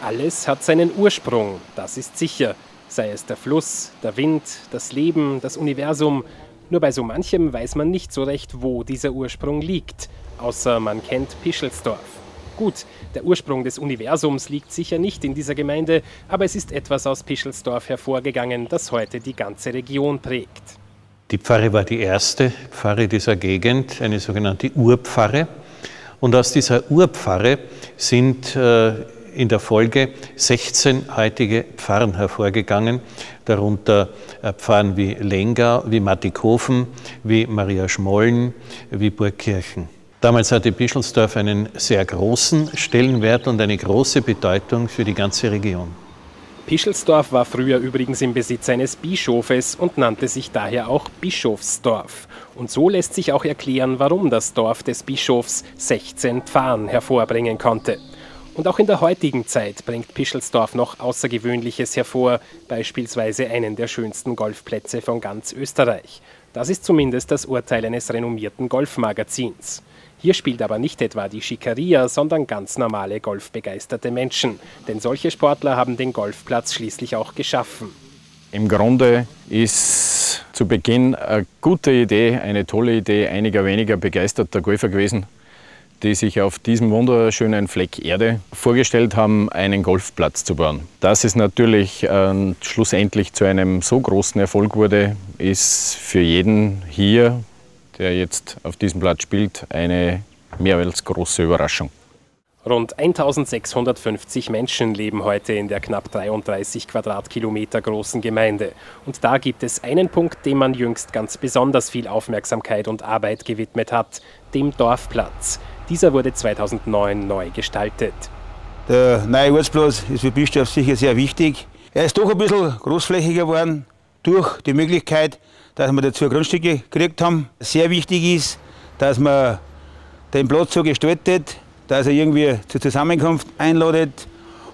Alles hat seinen Ursprung, das ist sicher. Sei es der Fluss, der Wind, das Leben, das Universum. Nur bei so manchem weiß man nicht so recht, wo dieser Ursprung liegt, außer man kennt Pischelsdorf. Gut, der Ursprung des Universums liegt sicher nicht in dieser Gemeinde, aber es ist etwas aus Pischelsdorf hervorgegangen, das heute die ganze Region prägt. Die Pfarre war die erste Pfarre dieser Gegend, eine sogenannte Urpfarre. Und aus dieser Urpfarre sind äh, in der Folge 16 heutige Pfarren hervorgegangen, darunter äh, Pfarren wie Lengau, wie Mattighofen, wie Maria Schmollen, wie Burgkirchen. Damals hatte Bischelsdorf einen sehr großen Stellenwert und eine große Bedeutung für die ganze Region. Pischelsdorf war früher übrigens im Besitz eines Bischofes und nannte sich daher auch Bischofsdorf. Und so lässt sich auch erklären, warum das Dorf des Bischofs 16 Pfarren hervorbringen konnte. Und auch in der heutigen Zeit bringt Pischelsdorf noch Außergewöhnliches hervor, beispielsweise einen der schönsten Golfplätze von ganz Österreich. Das ist zumindest das Urteil eines renommierten Golfmagazins. Hier spielt aber nicht etwa die Schikaria, sondern ganz normale golfbegeisterte Menschen. Denn solche Sportler haben den Golfplatz schließlich auch geschaffen. Im Grunde ist zu Beginn eine gute Idee, eine tolle Idee einiger weniger begeisterter Golfer gewesen, die sich auf diesem wunderschönen Fleck Erde vorgestellt haben, einen Golfplatz zu bauen. Dass es natürlich äh, schlussendlich zu einem so großen Erfolg wurde, ist für jeden hier, der jetzt auf diesem Platz spielt, eine mehr als große Überraschung. Rund 1650 Menschen leben heute in der knapp 33 Quadratkilometer großen Gemeinde. Und da gibt es einen Punkt, dem man jüngst ganz besonders viel Aufmerksamkeit und Arbeit gewidmet hat, dem Dorfplatz. Dieser wurde 2009 neu gestaltet. Der neue Ortsplatz ist für Bischofs sicher sehr wichtig. Er ist doch ein bisschen großflächiger geworden durch die Möglichkeit, dass wir dazu Grundstücke gekriegt haben. Sehr wichtig ist, dass man den Platz so gestaltet, dass er irgendwie zur Zusammenkunft einladet.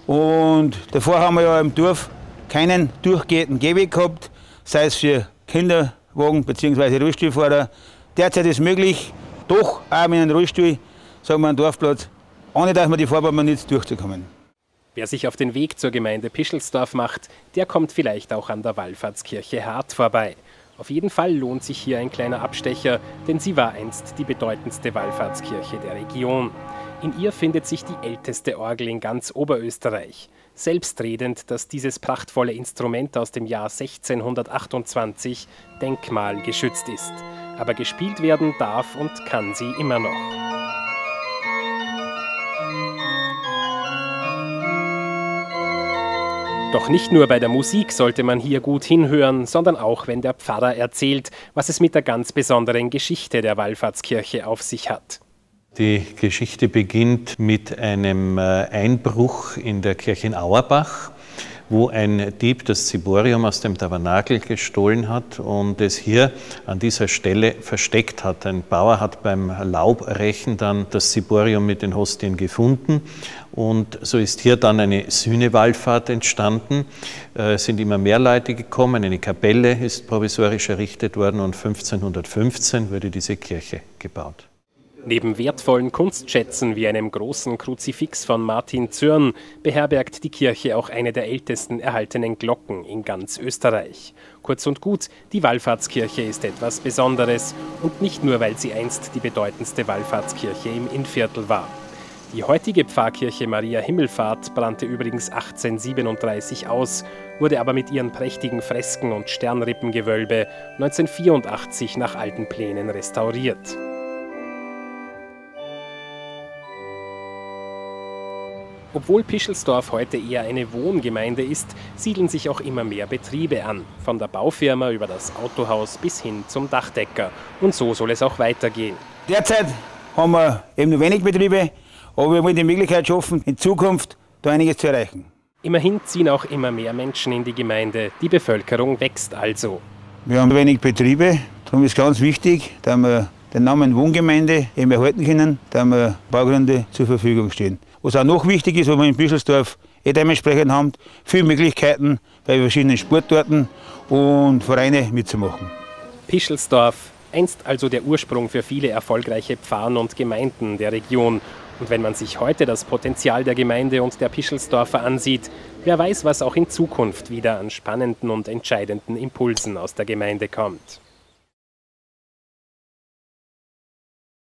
Und davor haben wir ja im Dorf keinen durchgehenden Gehweg gehabt, sei es für Kinderwagen bzw. Rollstuhlfahrer. Derzeit ist möglich, doch auch mit einem Rollstuhl sagen wir, einen Dorfplatz, ohne dass man die Fahrbahn benutzt, durchzukommen. Wer sich auf den Weg zur Gemeinde Pischelsdorf macht, der kommt vielleicht auch an der Wallfahrtskirche Hart vorbei. Auf jeden Fall lohnt sich hier ein kleiner Abstecher, denn sie war einst die bedeutendste Wallfahrtskirche der Region. In ihr findet sich die älteste Orgel in ganz Oberösterreich. Selbstredend, dass dieses prachtvolle Instrument aus dem Jahr 1628 denkmalgeschützt ist. Aber gespielt werden darf und kann sie immer noch. Doch nicht nur bei der Musik sollte man hier gut hinhören, sondern auch, wenn der Pfarrer erzählt, was es mit der ganz besonderen Geschichte der Wallfahrtskirche auf sich hat. Die Geschichte beginnt mit einem äh, Einbruch in der Kirche in Auerbach wo ein Dieb das Ziborium aus dem Tabernakel gestohlen hat und es hier an dieser Stelle versteckt hat. Ein Bauer hat beim Laubrechen dann das Ziborium mit den Hostien gefunden und so ist hier dann eine Sühnewallfahrt entstanden. Es sind immer mehr Leute gekommen, eine Kapelle ist provisorisch errichtet worden und 1515 wurde diese Kirche gebaut. Neben wertvollen Kunstschätzen wie einem großen Kruzifix von Martin Zürn beherbergt die Kirche auch eine der ältesten erhaltenen Glocken in ganz Österreich. Kurz und gut, die Wallfahrtskirche ist etwas Besonderes und nicht nur, weil sie einst die bedeutendste Wallfahrtskirche im Innviertel war. Die heutige Pfarrkirche Maria Himmelfahrt brannte übrigens 1837 aus, wurde aber mit ihren prächtigen Fresken und Sternrippengewölbe 1984 nach alten Plänen restauriert. Obwohl Pischelsdorf heute eher eine Wohngemeinde ist, siedeln sich auch immer mehr Betriebe an, von der Baufirma über das Autohaus bis hin zum Dachdecker. Und so soll es auch weitergehen. Derzeit haben wir eben nur wenig Betriebe, aber wir wollen die Möglichkeit schaffen, in Zukunft da einiges zu erreichen. Immerhin ziehen auch immer mehr Menschen in die Gemeinde. Die Bevölkerung wächst also. Wir haben wenig Betriebe, darum ist ganz wichtig, dass wir den Namen Wohngemeinde eben erhalten können, dass wir Baugründe zur Verfügung stehen. Was auch noch wichtig ist, was wir in Bischelsdorf eh dementsprechend haben, viele Möglichkeiten bei verschiedenen Sportarten und Vereine mitzumachen. Pischelsdorf, einst also der Ursprung für viele erfolgreiche Pfarren und Gemeinden der Region. Und wenn man sich heute das Potenzial der Gemeinde und der Pischelsdorfer ansieht, wer weiß, was auch in Zukunft wieder an spannenden und entscheidenden Impulsen aus der Gemeinde kommt.